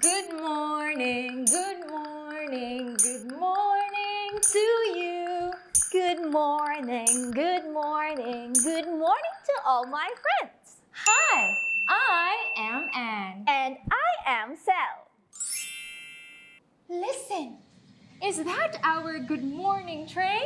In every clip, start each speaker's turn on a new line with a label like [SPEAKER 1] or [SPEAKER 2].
[SPEAKER 1] Good morning, good morning, good morning to you.
[SPEAKER 2] Good morning, good morning, good morning to all my friends.
[SPEAKER 1] Hi, I am Anne.
[SPEAKER 2] And I am Sal.
[SPEAKER 1] Listen, is that our good morning train?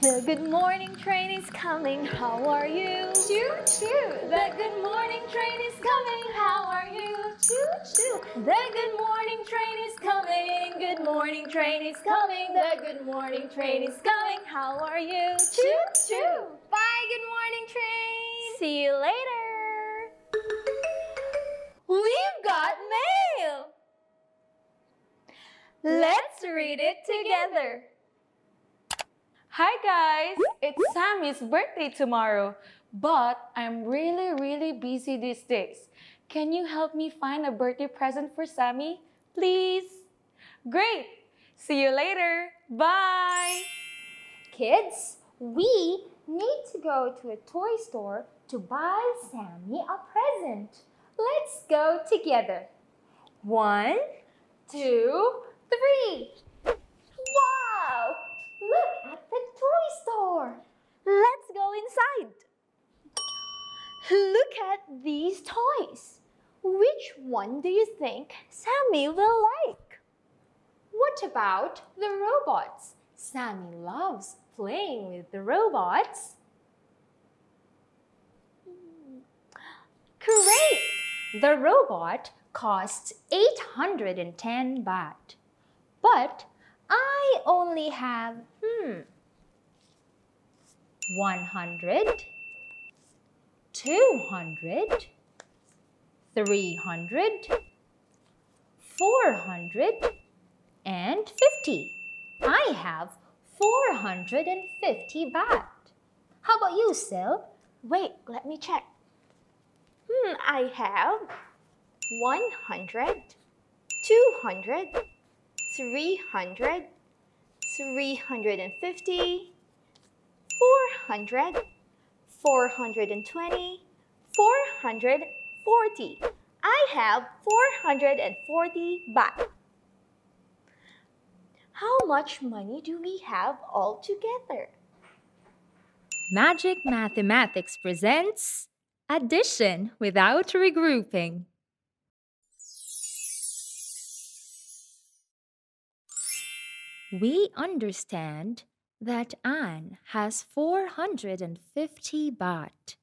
[SPEAKER 2] The good morning train is coming. How are you?
[SPEAKER 1] Choo choo. The good morning train is coming. How are you? Choo choo. The good morning train is coming. Good morning train is coming. The good morning train is coming.
[SPEAKER 2] How are you?
[SPEAKER 1] Choo choo. Bye, good morning train.
[SPEAKER 2] See you later. We've got mail. Let's read it together.
[SPEAKER 3] Hi guys! It's Sammy's birthday tomorrow, but I'm really, really busy these days. Can you help me find a birthday present for Sammy, please? Great! See you later! Bye!
[SPEAKER 1] Kids, we need to go to a toy store to buy Sammy a present. Let's go together. One, two, three. Wow! Look at the store.
[SPEAKER 2] Let's go inside. Look at these toys. Which one do you think Sammy will like?
[SPEAKER 1] What about the robots? Sammy loves playing with the robots.
[SPEAKER 2] Great!
[SPEAKER 1] The robot costs 810 baht. But I only have, hmm, 100, 200, 300, 400, and 50. I have 450 baht. How about you, Sil?
[SPEAKER 2] Wait, let me check. Hmm, I have 100, 200, 300, 350, 400, 420, 440. I have 440 baht. How much money do we have all together?
[SPEAKER 4] Magic Mathematics presents Addition without regrouping. We understand that Anne has 450 baht.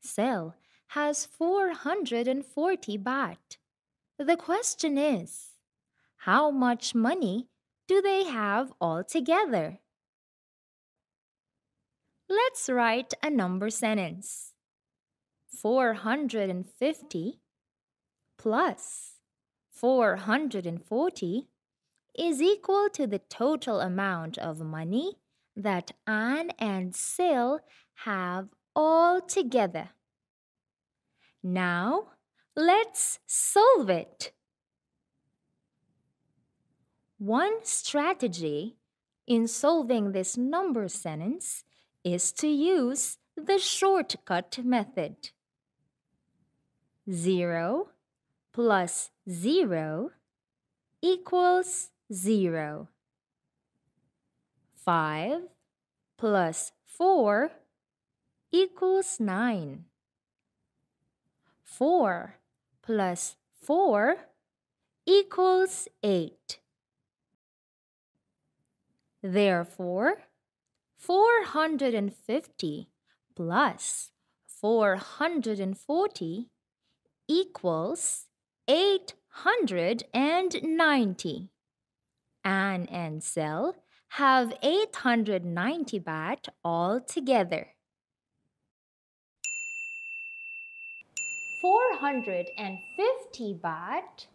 [SPEAKER 4] Sel has 440 baht. The question is, how much money do they have altogether? Let's write a number sentence. 450 plus 440 is equal to the total amount of money that Anne and Sil have all together. Now, let's solve it. One strategy in solving this number sentence is to use the shortcut method. 0 plus 0 equals 0. 5 plus 4 equals 9. 4 plus 4 equals 8. Therefore, 450 plus 440 equals 890. Anne and Sel have 890 baht altogether.
[SPEAKER 1] 450 baht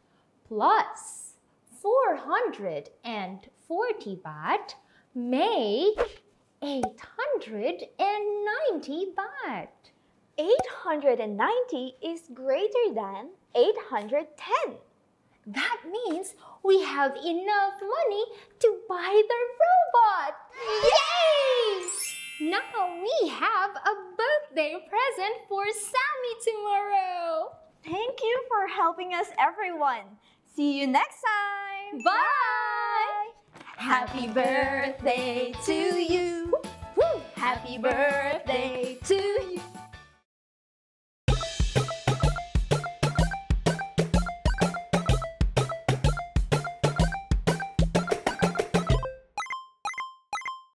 [SPEAKER 1] plus 440 baht make 890 baht.
[SPEAKER 2] 890 is greater than 810.
[SPEAKER 1] That means we have enough money to buy the birthday present for Sammy tomorrow.
[SPEAKER 2] Thank you for helping us, everyone. See you next time.
[SPEAKER 1] Bye!
[SPEAKER 2] Happy birthday to you. Woo! Happy birthday to you.